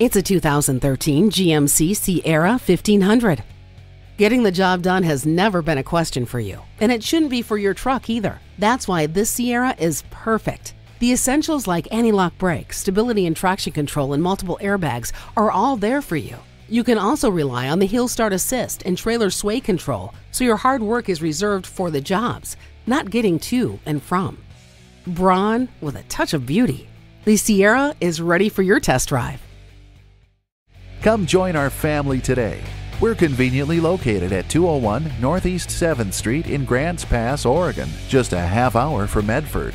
It's a 2013 GMC Sierra 1500. Getting the job done has never been a question for you, and it shouldn't be for your truck either. That's why this Sierra is perfect. The essentials like anti-lock brakes, stability and traction control, and multiple airbags are all there for you. You can also rely on the hill start assist and trailer sway control, so your hard work is reserved for the jobs, not getting to and from. Brawn with a touch of beauty. The Sierra is ready for your test drive. Come join our family today. We're conveniently located at 201 Northeast 7th Street in Grants Pass, Oregon, just a half hour from Medford.